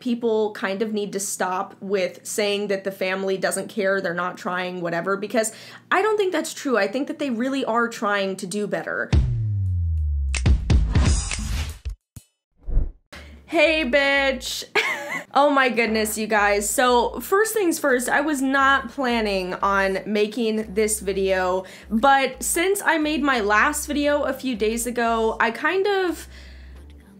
people kind of need to stop with saying that the family doesn't care, they're not trying, whatever, because I don't think that's true. I think that they really are trying to do better. Hey, bitch. oh my goodness, you guys. So, first things first, I was not planning on making this video, but since I made my last video a few days ago, I kind of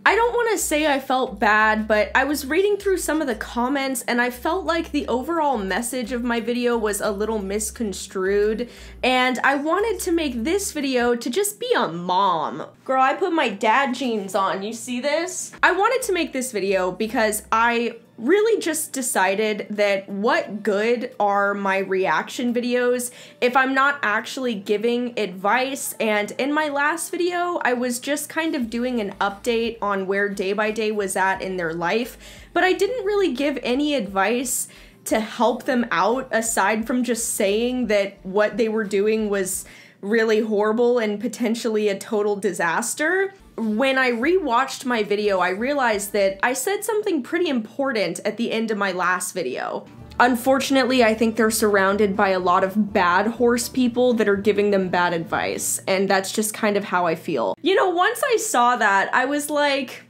I don't want to say I felt bad, but I was reading through some of the comments and I felt like the overall message of my video was a little misconstrued. And I wanted to make this video to just be a mom. Girl, I put my dad jeans on. You see this? I wanted to make this video because I really just decided that what good are my reaction videos if I'm not actually giving advice. And in my last video, I was just kind of doing an update on where day by day was at in their life, but I didn't really give any advice to help them out aside from just saying that what they were doing was really horrible and potentially a total disaster when I rewatched my video, I realized that I said something pretty important at the end of my last video. Unfortunately, I think they're surrounded by a lot of bad horse people that are giving them bad advice, and that's just kind of how I feel. You know, once I saw that, I was like,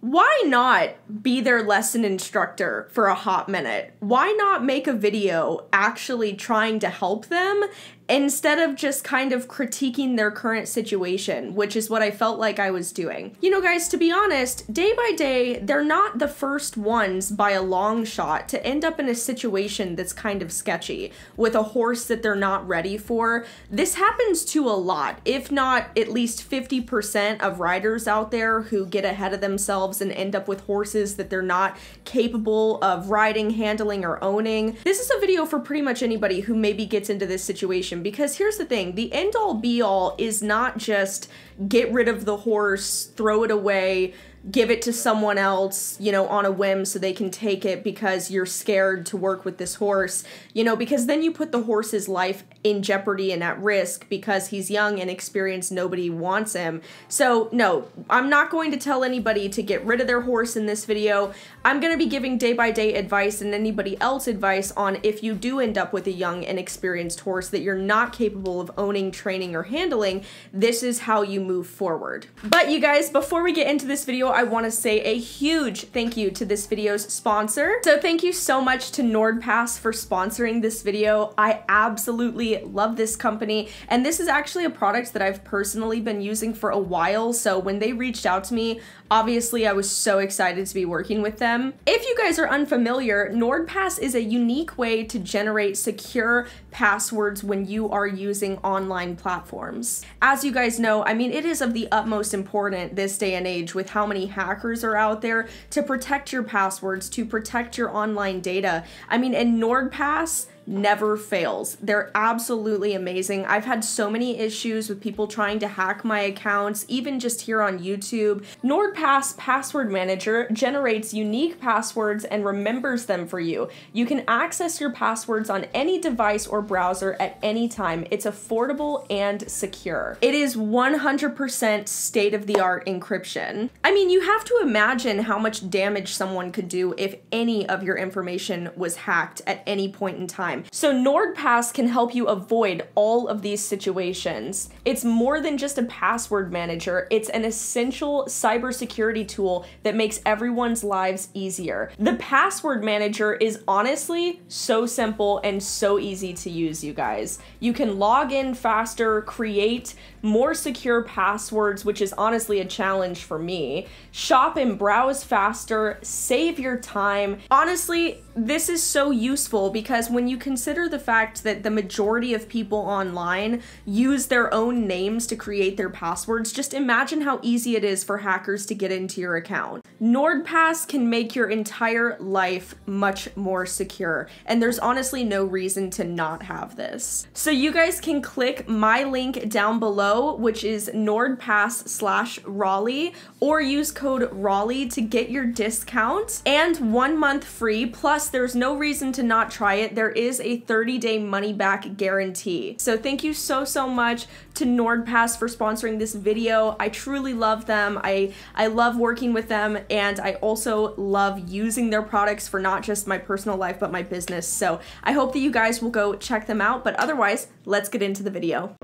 why not be their lesson instructor for a hot minute? Why not make a video actually trying to help them instead of just kind of critiquing their current situation, which is what I felt like I was doing. You know, guys, to be honest, day by day, they're not the first ones by a long shot to end up in a situation that's kind of sketchy with a horse that they're not ready for. This happens to a lot, if not at least 50% of riders out there who get ahead of themselves and end up with horses that they're not capable of riding, handling, or owning. This is a video for pretty much anybody who maybe gets into this situation situation because here's the thing the end all be all is not just get rid of the horse, throw it away, give it to someone else, you know, on a whim so they can take it because you're scared to work with this horse, you know, because then you put the horse's life in jeopardy and at risk because he's young and experienced, nobody wants him. So, no, I'm not going to tell anybody to get rid of their horse in this video. I'm going to be giving day by day advice and anybody else advice on if you do end up with a young and experienced horse that you're not capable of owning, training, or handling, this is how you move forward. But you guys, before we get into this video, I want to say a huge thank you to this video's sponsor. So thank you so much to NordPass for sponsoring this video. I absolutely love this company. And this is actually a product that I've personally been using for a while. So when they reached out to me, obviously I was so excited to be working with them. If you guys are unfamiliar, NordPass is a unique way to generate secure passwords when you are using online platforms. As you guys know, I mean, it is of the utmost important this day and age with how many hackers are out there to protect your passwords, to protect your online data. I mean, in NordPass, never fails. They're absolutely amazing. I've had so many issues with people trying to hack my accounts, even just here on YouTube. NordPass Password Manager generates unique passwords and remembers them for you. You can access your passwords on any device or browser at any time. It's affordable and secure. It is 100% state of the art encryption. I mean, you have to imagine how much damage someone could do if any of your information was hacked at any point in time time. So NordPass can help you avoid all of these situations. It's more than just a password manager, it's an essential cybersecurity tool that makes everyone's lives easier. The password manager is honestly so simple and so easy to use, you guys. You can log in faster, create more secure passwords, which is honestly a challenge for me, shop and browse faster, save your time. Honestly, this is so useful because when you consider the fact that the majority of people online use their own names to create their passwords, just imagine how easy it is for hackers to get into your account. NordPass can make your entire life much more secure, and there's honestly no reason to not have this. So you guys can click my link down below, which is NordPass slash Raleigh, or use code Raleigh to get your discount and one month free. Plus, there's no reason to not try it. There is is a 30 day money back guarantee. So thank you so, so much to NordPass for sponsoring this video. I truly love them. I, I love working with them and I also love using their products for not just my personal life, but my business. So I hope that you guys will go check them out. But otherwise, let's get into the video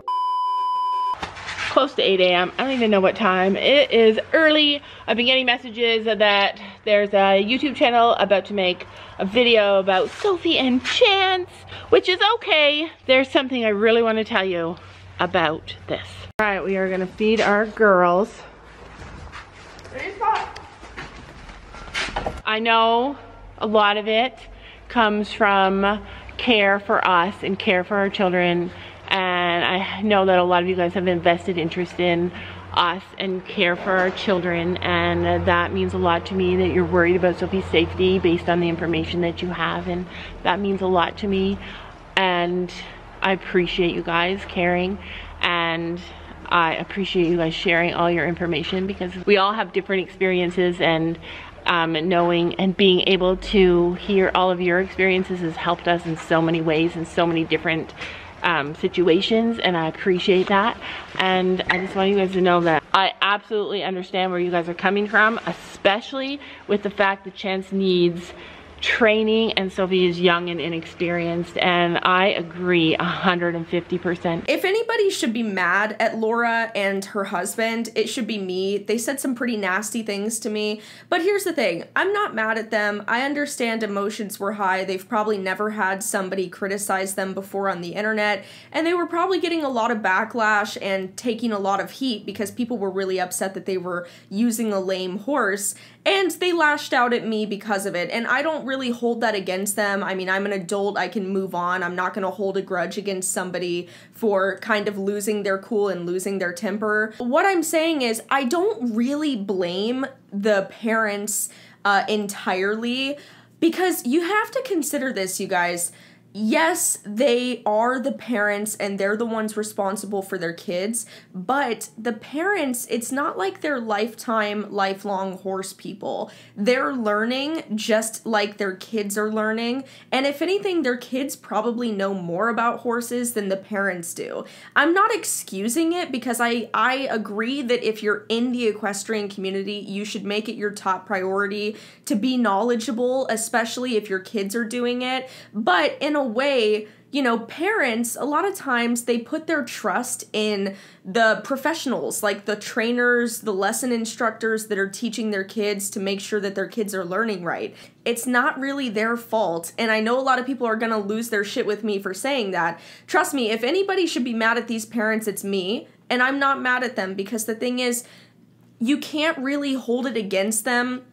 close to 8 a.m. I don't even know what time. It is early. I've been getting messages that there's a YouTube channel about to make a video about Sophie and Chance, which is okay. There's something I really want to tell you about this. All right, we are gonna feed our girls. I know a lot of it comes from care for us and care for our children know that a lot of you guys have invested interest in us and care for our children and that means a lot to me that you're worried about Sophie's safety based on the information that you have and that means a lot to me. And I appreciate you guys caring and I appreciate you guys sharing all your information because we all have different experiences and um, knowing and being able to hear all of your experiences has helped us in so many ways in so many different um, situations and I appreciate that. And I just want you guys to know that I absolutely understand where you guys are coming from especially with the fact that Chance needs training and Sophie is young and inexperienced and I agree 150%. If anybody should be mad at Laura and her husband, it should be me. They said some pretty nasty things to me, but here's the thing. I'm not mad at them. I understand emotions were high. They've probably never had somebody criticize them before on the internet and they were probably getting a lot of backlash and taking a lot of heat because people were really upset that they were using a lame horse and they lashed out at me because of it. And I don't really hold that against them. I mean, I'm an adult, I can move on. I'm not going to hold a grudge against somebody for kind of losing their cool and losing their temper. What I'm saying is, I don't really blame the parents uh, entirely because you have to consider this, you guys yes, they are the parents and they're the ones responsible for their kids, but the parents, it's not like they're lifetime, lifelong horse people. They're learning just like their kids are learning. And if anything, their kids probably know more about horses than the parents do. I'm not excusing it because I, I agree that if you're in the equestrian community, you should make it your top priority to be knowledgeable, especially if your kids are doing it. But in a way, you know, parents, a lot of times they put their trust in the professionals, like the trainers, the lesson instructors that are teaching their kids to make sure that their kids are learning right. It's not really their fault. And I know a lot of people are going to lose their shit with me for saying that. Trust me, if anybody should be mad at these parents, it's me. And I'm not mad at them because the thing is, you can't really hold it against them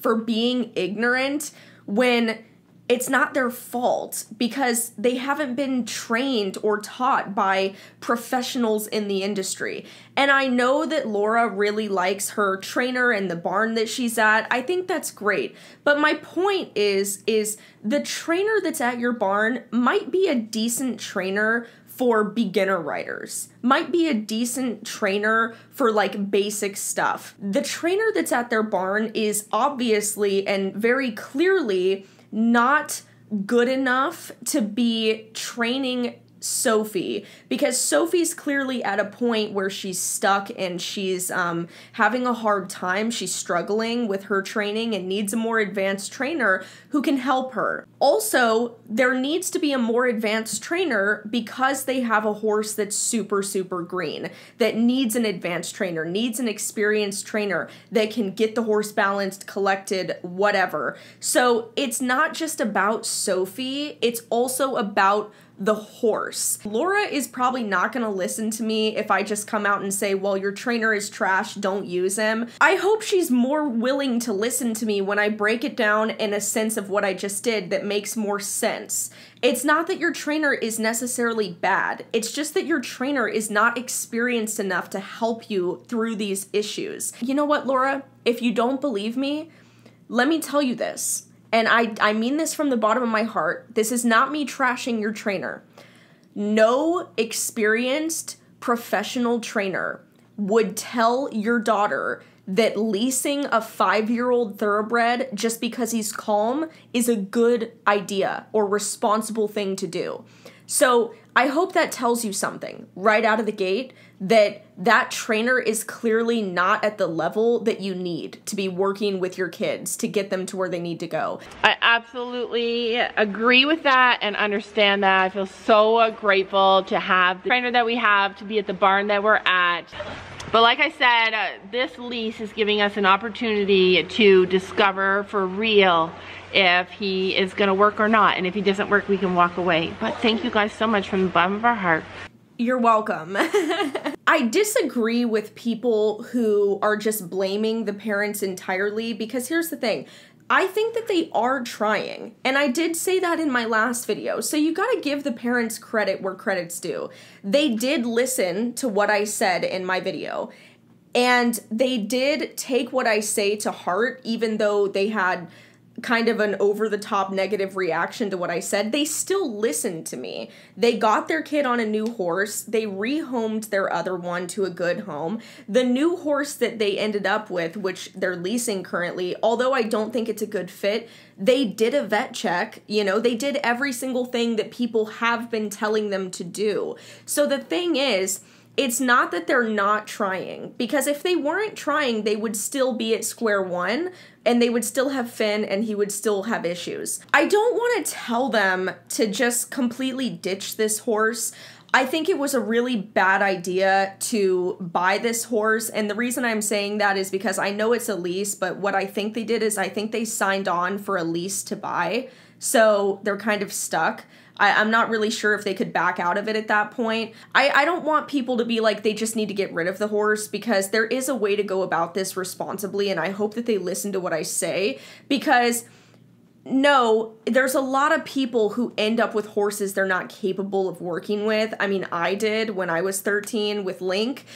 for being ignorant when it's not their fault because they haven't been trained or taught by professionals in the industry. And I know that Laura really likes her trainer and the barn that she's at. I think that's great. But my point is is the trainer that's at your barn might be a decent trainer for beginner riders, might be a decent trainer for like basic stuff. The trainer that's at their barn is obviously and very clearly not good enough to be training Sophie because Sophie's clearly at a point where she's stuck and she's um, having a hard time. She's struggling with her training and needs a more advanced trainer who can help her. Also, there needs to be a more advanced trainer because they have a horse that's super, super green that needs an advanced trainer, needs an experienced trainer that can get the horse balanced, collected, whatever. So it's not just about Sophie, it's also about the horse. Laura is probably not gonna listen to me if I just come out and say, well, your trainer is trash, don't use him. I hope she's more willing to listen to me when I break it down in a sense of what I just did that makes more sense. It's not that your trainer is necessarily bad, it's just that your trainer is not experienced enough to help you through these issues. You know what, Laura? If you don't believe me, let me tell you this and I, I mean this from the bottom of my heart. This is not me trashing your trainer. No experienced professional trainer would tell your daughter that leasing a five year old thoroughbred just because he's calm is a good idea or responsible thing to do. So I hope that tells you something right out of the gate that that trainer is clearly not at the level that you need to be working with your kids to get them to where they need to go. I absolutely agree with that and understand that. I feel so grateful to have the trainer that we have, to be at the barn that we're at. But like I said, uh, this lease is giving us an opportunity to discover for real if he is gonna work or not. And if he doesn't work, we can walk away. But thank you guys so much from the bottom of our heart. You're welcome. I disagree with people who are just blaming the parents entirely because here's the thing. I think that they are trying. And I did say that in my last video. So you got to give the parents credit where credit's due. They did listen to what I said in my video. And they did take what I say to heart, even though they had kind of an over the top negative reaction to what I said, they still listened to me. They got their kid on a new horse, they rehomed their other one to a good home. The new horse that they ended up with, which they're leasing currently, although I don't think it's a good fit, they did a vet check, you know, they did every single thing that people have been telling them to do. So the thing is, it's not that they're not trying because if they weren't trying they would still be at square one and they would still have Finn and he would still have issues. I don't want to tell them to just completely ditch this horse. I think it was a really bad idea to buy this horse. And the reason I'm saying that is because I know it's a lease, but what I think they did is I think they signed on for a lease to buy. So they're kind of stuck. I, am not really sure if they could back out of it at that point. I, I don't want people to be like they just need to get rid of the horse because there is a way to go about this responsibly, and I hope that they listen to what I say because no, there's a lot of people who end up with horses they're not capable of working with. I mean, I did when I was 13 with Link.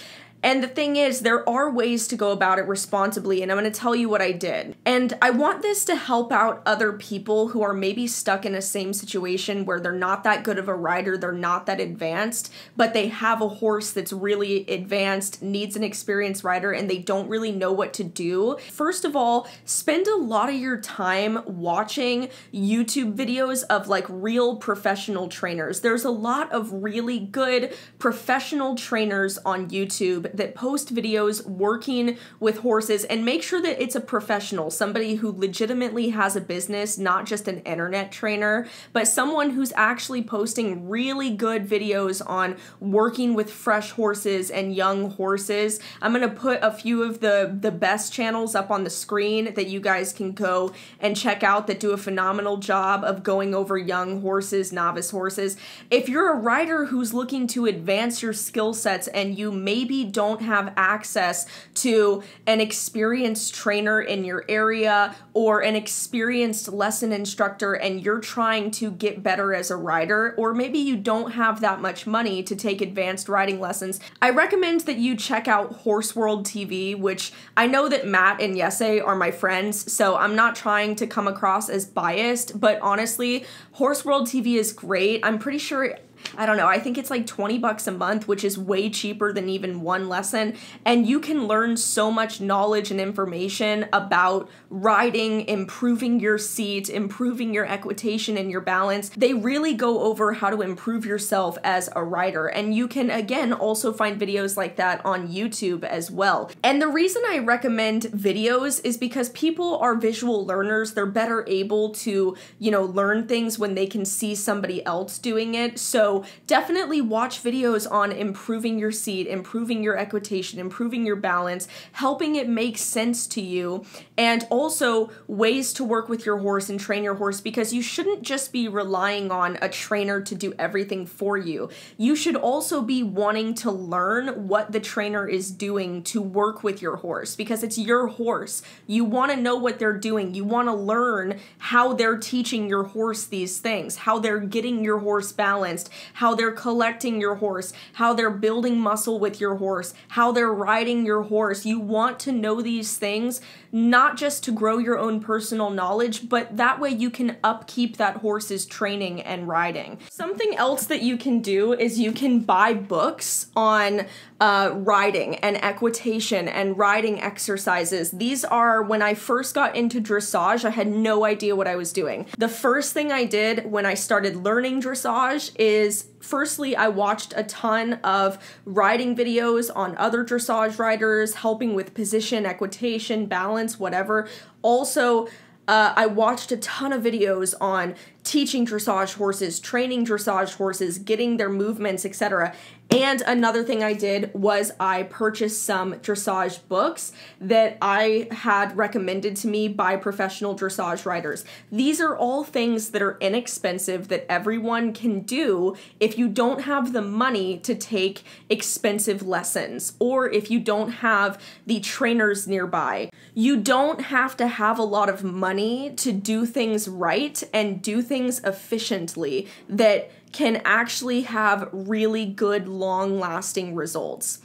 And the thing is, there are ways to go about it responsibly, and I'm gonna tell you what I did. And I want this to help out other people who are maybe stuck in a same situation where they're not that good of a rider, they're not that advanced, but they have a horse that's really advanced, needs an experienced rider, and they don't really know what to do. First of all, spend a lot of your time watching YouTube videos of like real professional trainers. There's a lot of really good professional trainers on YouTube that post videos working with horses and make sure that it's a professional, somebody who legitimately has a business, not just an internet trainer, but someone who's actually posting really good videos on working with fresh horses and young horses. I'm going to put a few of the the best channels up on the screen that you guys can go and check out that do a phenomenal job of going over young horses, novice horses. If you're a rider who's looking to advance your skill sets and you maybe don't have access to an experienced trainer in your area or an experienced lesson instructor and you're trying to get better as a rider, or maybe you don't have that much money to take advanced riding lessons, I recommend that you check out Horse World TV, which I know that Matt and Yese are my friends, so I'm not trying to come across as biased, but honestly, Horse World TV is great. I'm pretty sure I don't know, I think it's like 20 bucks a month, which is way cheaper than even one lesson. And you can learn so much knowledge and information about riding, improving your seat, improving your equitation and your balance. They really go over how to improve yourself as a rider. And you can, again, also find videos like that on YouTube as well. And the reason I recommend videos is because people are visual learners. They're better able to, you know, learn things when they can see somebody else doing it. So definitely watch videos on improving your seat, improving your equitation, improving your balance, helping it make sense to you, and also ways to work with your horse and train your horse because you shouldn't just be relying on a trainer to do everything for you. You should also be wanting to learn what the trainer is doing to work with your horse because it's your horse. You want to know what they're doing. You want to learn how they're teaching your horse these things, how they're getting your horse balanced, how they're collecting your horse, how they're building muscle with your horse, how they're riding your horse. You want to know these things not just to grow your own personal knowledge, but that way you can upkeep that horse's training and riding. Something else that you can do is you can buy books on uh, riding and equitation and riding exercises. These are when I first got into dressage, I had no idea what I was doing. The first thing I did when I started learning dressage is firstly, I watched a ton of riding videos on other dressage riders, helping with position, equitation, balance, whatever. Also, uh, I watched a ton of videos on teaching dressage horses, training dressage horses, getting their movements, etc. And another thing I did was I purchased some dressage books that I had recommended to me by professional dressage riders. These are all things that are inexpensive that everyone can do if you don't have the money to take expensive lessons or if you don't have the trainers nearby. You don't have to have a lot of money to do things right and do things efficiently that can actually have really good long lasting results.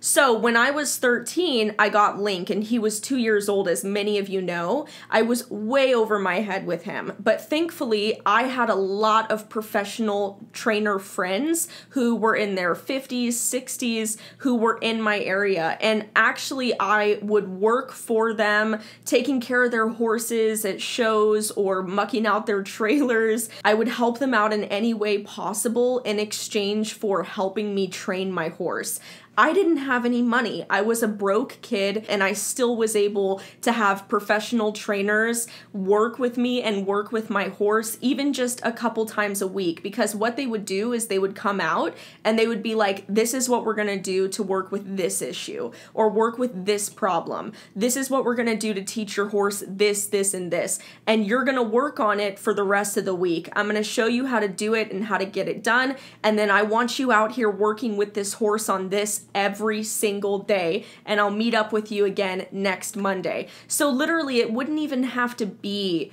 So when I was 13, I got Link, and he was two years old, as many of you know. I was way over my head with him, but thankfully, I had a lot of professional trainer friends who were in their 50s, 60s, who were in my area. And actually, I would work for them, taking care of their horses at shows or mucking out their trailers. I would help them out in any way possible in exchange for helping me train my horse. I didn't have any money. I was a broke kid and I still was able to have professional trainers work with me and work with my horse even just a couple times a week because what they would do is they would come out and they would be like this is what we're going to do to work with this issue or work with this problem. This is what we're going to do to teach your horse this this and this and you're going to work on it for the rest of the week. I'm going to show you how to do it and how to get it done and then I want you out here working with this horse on this every single day, and I'll meet up with you again next Monday. So, literally, it wouldn't even have to be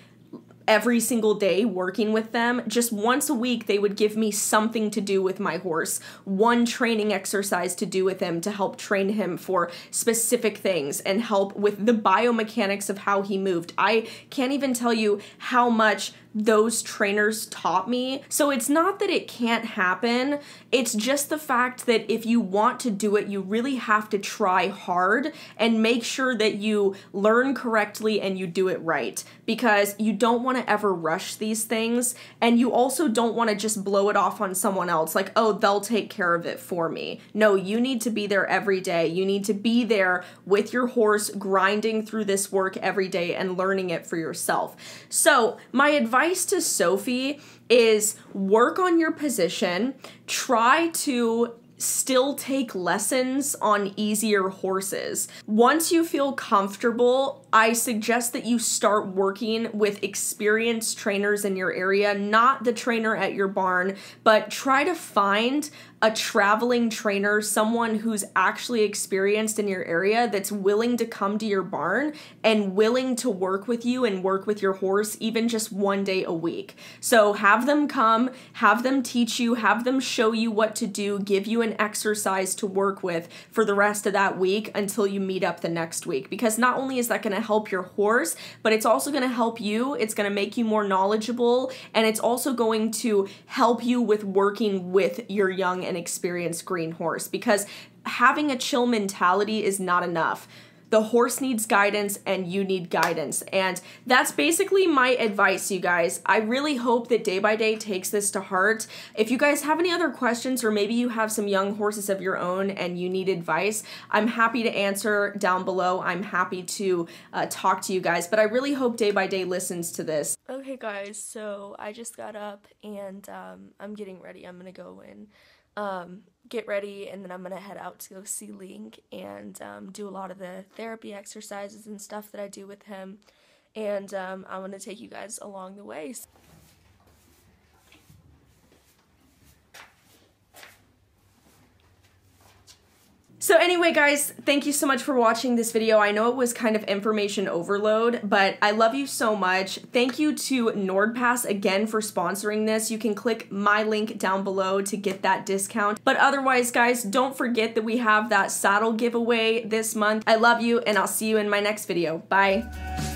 every single day working with them. Just once a week, they would give me something to do with my horse, one training exercise to do with him to help train him for specific things and help with the biomechanics of how he moved. I can't even tell you how much those trainers taught me. So it's not that it can't happen, it's just the fact that if you want to do it, you really have to try hard and make sure that you learn correctly and you do it right because you don't want to ever rush these things and you also don't want to just blow it off on someone else like, oh, they'll take care of it for me. No, you need to be there every day. You need to be there with your horse grinding through this work every day and learning it for yourself. So, my advice advice to Sophie is work on your position, try to still take lessons on easier horses. Once you feel comfortable, I suggest that you start working with experienced trainers in your area, not the trainer at your barn, but try to find a traveling trainer, someone who's actually experienced in your area that's willing to come to your barn and willing to work with you and work with your horse even just one day a week. So have them come, have them teach you, have them show you what to do, give you an exercise to work with for the rest of that week until you meet up the next week. Because not only is that going to help your horse, but it's also going to help you, it's going to make you more knowledgeable, and it's also going to help you with working with your young and experienced green horse because having a chill mentality is not enough. The horse needs guidance and you need guidance. And that's basically my advice, you guys. I really hope that Day by Day takes this to heart. If you guys have any other questions or maybe you have some young horses of your own and you need advice, I'm happy to answer down below. I'm happy to uh, talk to you guys, but I really hope Day by Day listens to this. Okay, guys, so I just got up and um, I'm getting ready. I'm gonna go in um, get ready and then I'm gonna head out to go see Link and um, do a lot of the therapy exercises and stuff that I do with him. And um, I'm gonna take you guys along the way. So anyway, guys, thank you so much for watching this video. I know it was kind of information overload, but I love you so much. Thank you to NordPass again for sponsoring this. You can click my link down below to get that discount. But otherwise, guys, don't forget that we have that saddle giveaway this month. I love you, and I'll see you in my next video. Bye.